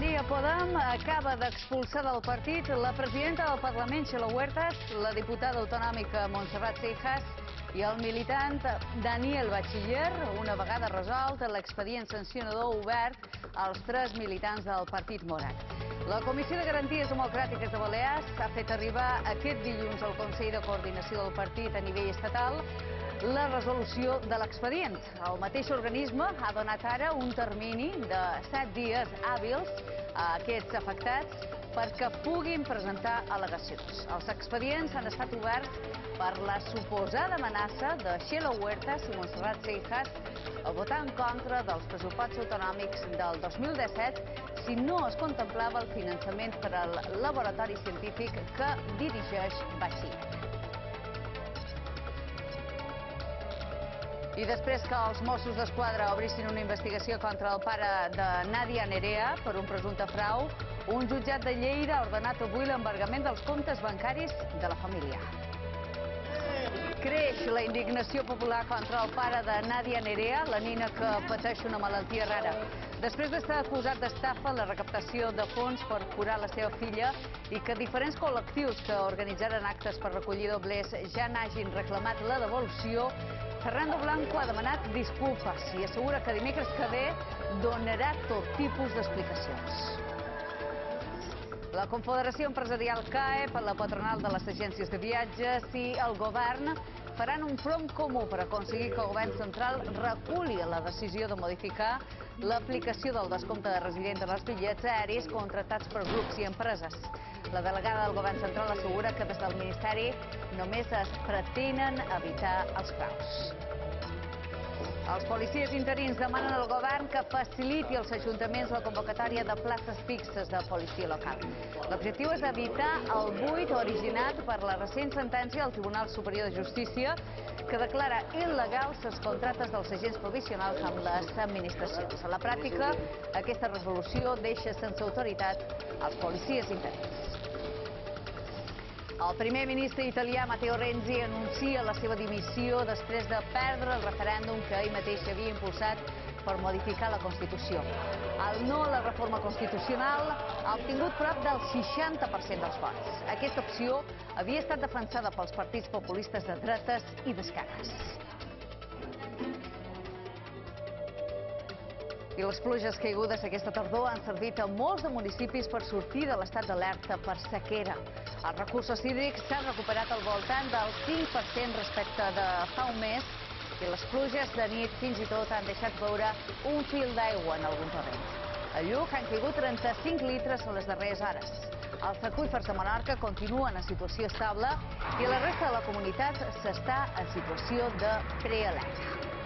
dia. Podem acaba d'expulsar del partit la presidenta del Parlament, Xelo Huertas, la diputada autonòmica Montserrat Seijas i el militant Daniel Batxiller, una vegada resolt l'expedient sancionador obert als tres militants del Partit Morat. La Comissió de Garanties Democràtiques de Balears ha fet arribar aquest dilluns al Consell de Coordinació del partit a nivell estatal la resolució de l'expedient. El mateix organisme ha donat ara un termini de 7 dies hàbils a aquests afectats perquè puguin presentar al·legacions. Els expedients han estat oberts per la suposada amenaça de Xelo Huertas i Montserrat Seijas a votar en contra dels pressupostos autonòmics del 2017 si no es contemplava el finançament per al laboratori científic que dirigeix Batxiller. I després que els Mossos d'Esquadra obrissin una investigació contra el pare de Nadia Nerea per un presumpte frau, un jutjat de Lleida ha ordenat avui l'embargament dels comptes bancaris de la família. Creix la indignació popular contra el pare de Nadia Nerea, la nina que pateix una malaltia rara. Després d'estar acusat d'estafa la recaptació de fons per curar la seva filla i que diferents col·lectius que organitzaren actes per recollir doblers ja n'hagin reclamat la devolució, Fernando Blanco ha demanat disculpes i assegura que dimecres que ve donarà tot tipus d'explicacions. La Confederació Empresarial CAE, per la patronal de les agències de viatges i el govern faran un front comú per aconseguir que el govern central reculi la decisió de modificar l'aplicació del descompte de resident en els bitllets aèris contractats per grups i empreses. La delegada del govern central assegura que des del Ministeri només es pretenen evitar els fraus. Els policies interins demanen al govern que faciliti als ajuntaments la convocatòria de places fixes de policia local. L'objectiu és evitar el buit originat per la recent sentència del Tribunal Superior de Justícia que declara il·legals les contractes dels agents provisionals amb les administracions. A la pràctica, aquesta resolució deixa sense autoritat els policies interins. El primer ministre italià Matteo Renzi anuncia la seva dimissió després de perdre el referèndum que ell mateix havia impulsat per modificar la Constitució. El no a la reforma constitucional ha obtingut prop del 60% dels vots. Aquesta opció havia estat defensada pels partits populistes de dretes i d'esquerres. I les pluges caigudes aquesta tardor han servit a molts de municipis per sortir de l'estat d'alerta per sequera. Els recursos hídrics s'han recuperat al voltant del 5% respecte de fa un mes i les pluges de nit fins i tot han deixat veure un fil d'aigua en algun terreny. A Lluc han caigut 35 litres en les darreres hores. Els aqüífers de Menorca continuen en situació estable i la resta de la comunitat s'està en situació de prealerta.